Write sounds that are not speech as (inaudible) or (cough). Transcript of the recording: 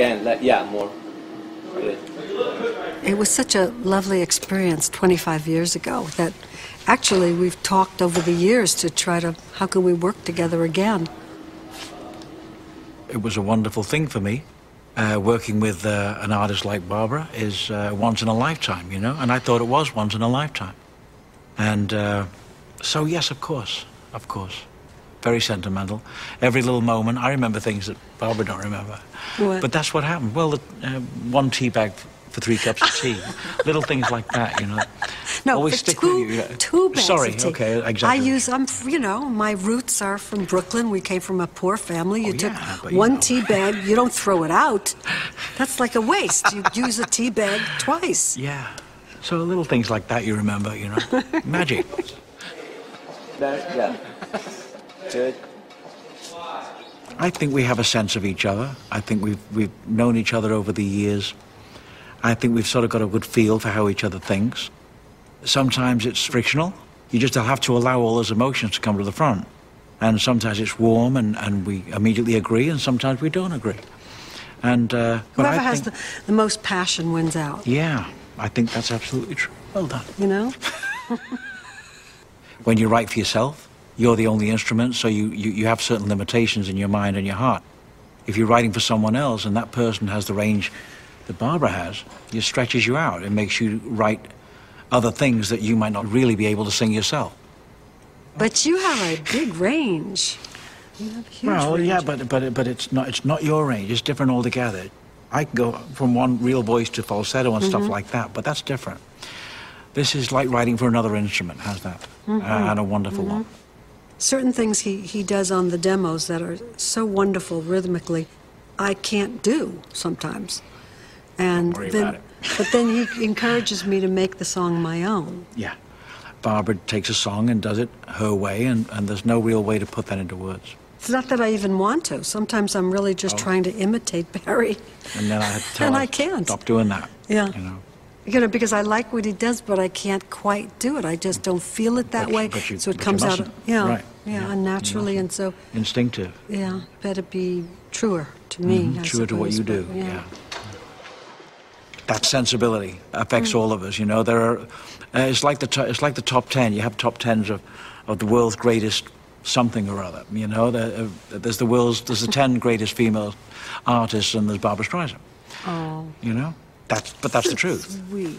again, like, yeah, more. Good. It was such a lovely experience 25 years ago that actually we've talked over the years to try to, how can we work together again? It was a wonderful thing for me. Uh, working with uh, an artist like Barbra is uh, once in a lifetime, you know, and I thought it was once in a lifetime. And uh, so, yes, of course, of course. Very sentimental. Every little moment, I remember things that Barbra don't remember. What? But that's what happened. Well, the, uh, one tea bag for three cups of tea. (laughs) little things like that, you know. No, Always but stick two, with you. two bags Sorry, of tea. okay, I use, I'm, you know, my roots are from Brooklyn. We came from a poor family. You Oh, took yeah, but you one know. tea bag, you don't (laughs) throw it out. That's like a waste. You use a tea bag twice. Yeah. So little things like that you remember, you know. (laughs) Magic. Very, yeah. Good. I think we have a sense of each other. I think we've we've known each other over the years. I think we've sort of got a good feel for how each other thinks. Sometimes it's frictional. You just have to allow all those emotions to come to the front. And sometimes it's warm and, and we immediately agree, and sometimes we don't agree. And uh, Whoever I has think, the, the most passion wins out, yeah, I think that's absolutely true. Well done. you know? (laughs) when you write for yourself, you're the only instrument, so you, you, you have certain limitations in your mind and your heart. If you're writing for someone else and that person has the range that Barbra has, it stretches you out. It makes you write other things that you might not really be able to sing yourself. But you have a big range. You have huge well, range. yeah, but, but, but it's, not, it's not your range. It's different altogether. I can go from one real voice to falsetto and stuff like that, but that's different. This is like writing for another instrument. How's that? Uh, and a wonderful one. Certain things he, he does on the demos that are so wonderful rhythmically I can't do sometimes. And then (laughs) but then he encourages me to make the song my own. Yeah. Barbra takes a song and does it her way, and, and there's no real way to put that into words. It's not that I even want to. Sometimes I'm really just oh. trying to imitate (laughs) Barry. And then I had to tell And I can't. stop doing that. Yeah. You know. You know, because I like what he does, but I can't quite do it. I just don't feel it that But way. but you- so it you comes out, yeah, Right. Yeah, Yeah. unnaturally, and so Instinctive. yeah, better be truer to me. Mhm, I True to what you do. but, Yeah. That sensibility affects Mm. all of us. You know, there are. Uh, it's like the to, it's like the top ten. You have top tens of, of the world's greatest something or other. You know, there, uh, there's the world's there's the (laughs) ten greatest female artists, and there's Barbra Streisand. Oh, You know, that's but that's the truth. sweet.